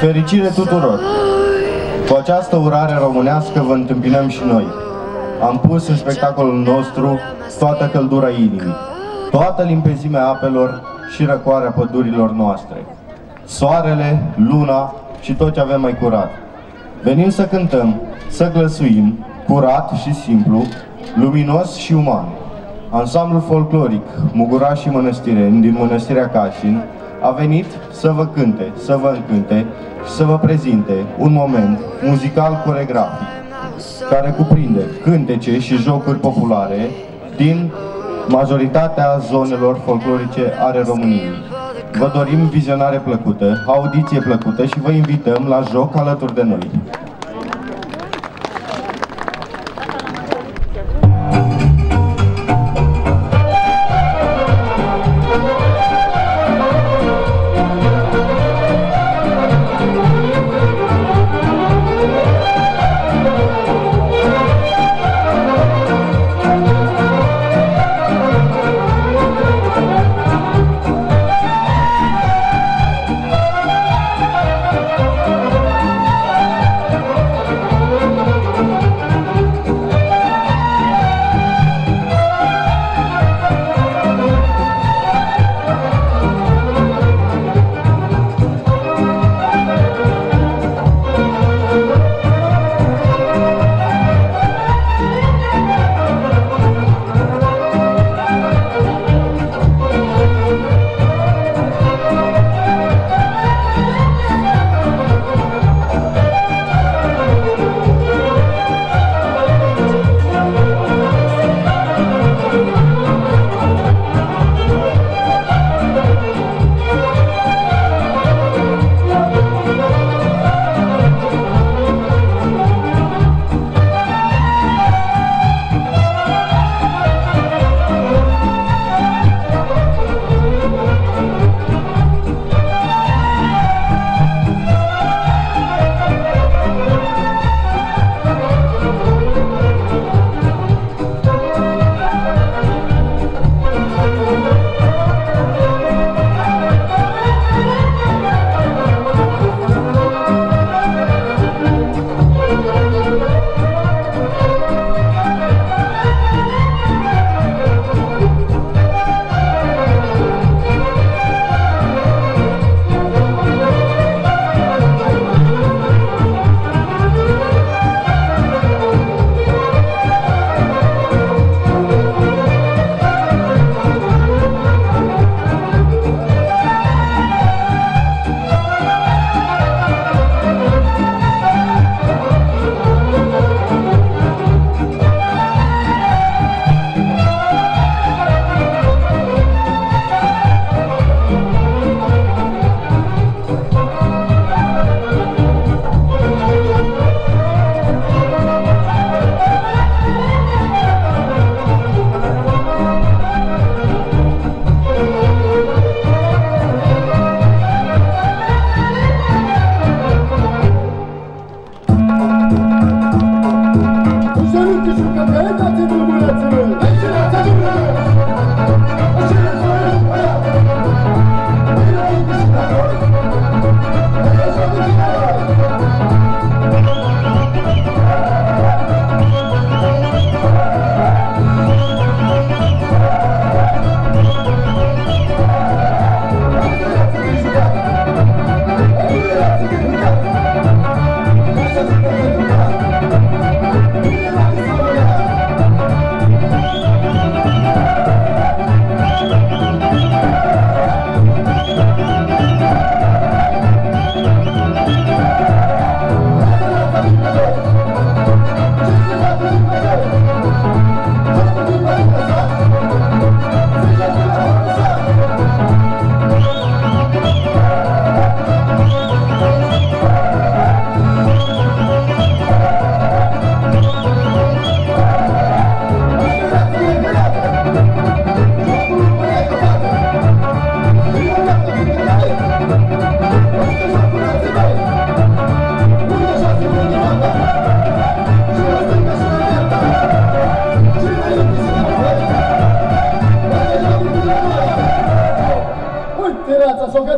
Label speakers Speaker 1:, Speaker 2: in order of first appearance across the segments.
Speaker 1: Fericire tuturor! Cu această urare românească vă întâmpinăm și noi. Am pus în spectacolul nostru toată căldura inimii, toată limpezimea apelor și răcoarea pădurilor noastre. Soarele, luna și tot ce avem mai curat. Venim să cântăm, să glăsuim, curat și simplu, luminos și uman. Ansamblul folcloric Muguraș și Mănăstireni din Mănăstirea Cașin a venit să vă cânte, să vă încânte și să vă prezinte un moment muzical coregrafic care cuprinde cântece și jocuri populare din majoritatea zonelor folclorice ale României. Vă dorim vizionare plăcută, audiție plăcută și vă invităm la joc alături de noi.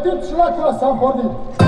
Speaker 2: ti čekala sam hodin.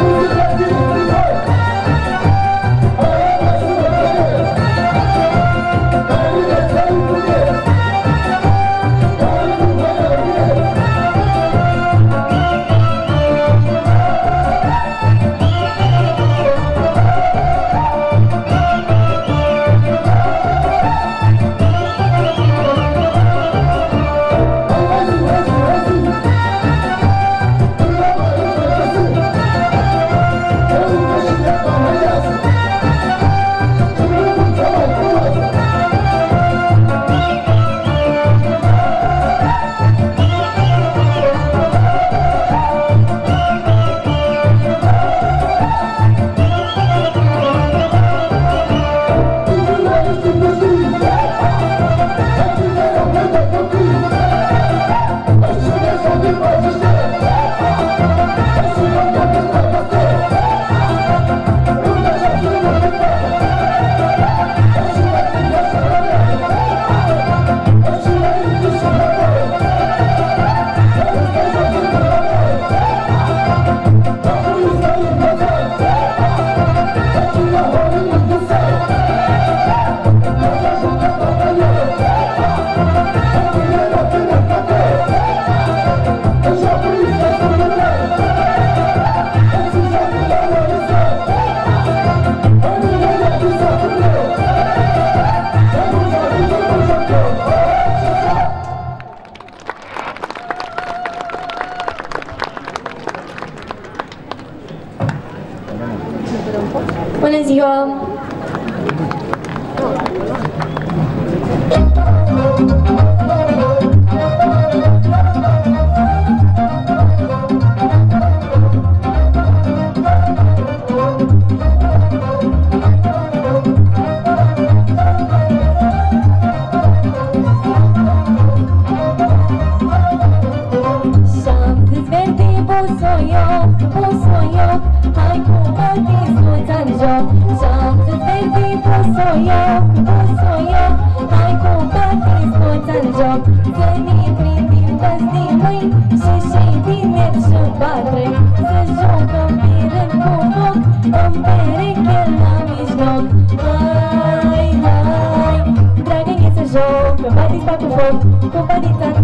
Speaker 2: soyok, o soyok, hay kumatis mo tanjok, jam te ferdi po soyok, o soyok, hay kumatis mo tanjok, zeni priti vesti mai, și și tine și patre, să jucăm piren cu foc, în pereche la mijloc, hai, hai, dragă e
Speaker 3: să joc, companița cu foc, companița cu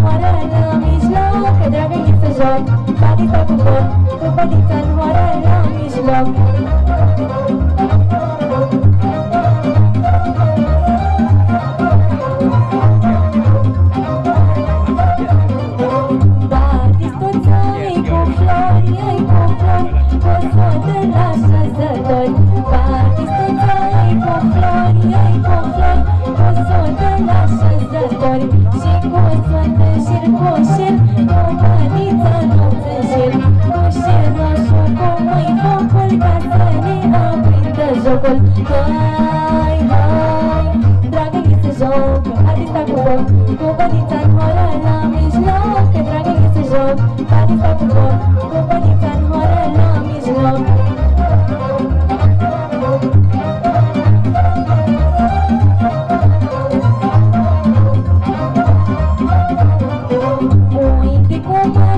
Speaker 3: Jog, Bali Pakupo, Kupalitan Wara Ramesh love.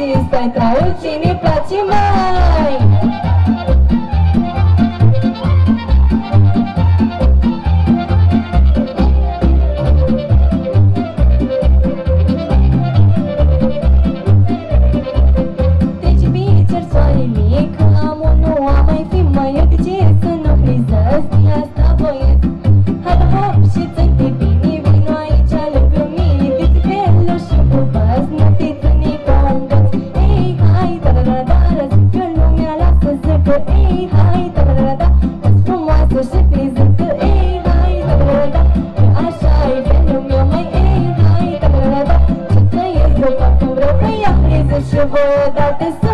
Speaker 3: lumea face Stai traiul cine place mai Живое, да ты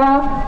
Speaker 3: 감사합니다.